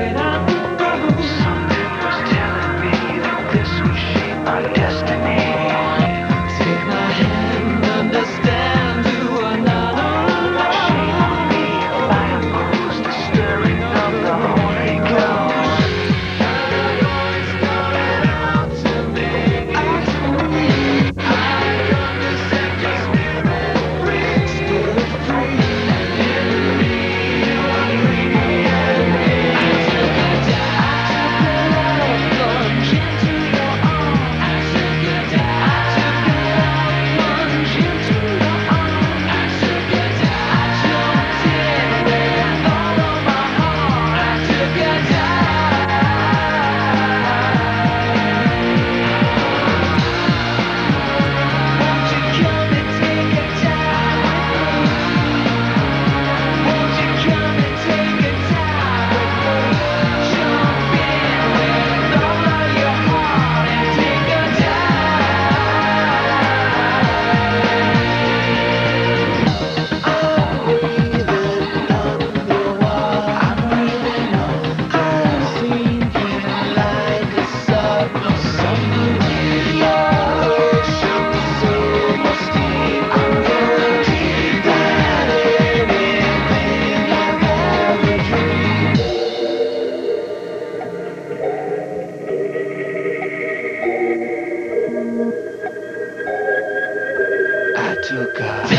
it. America.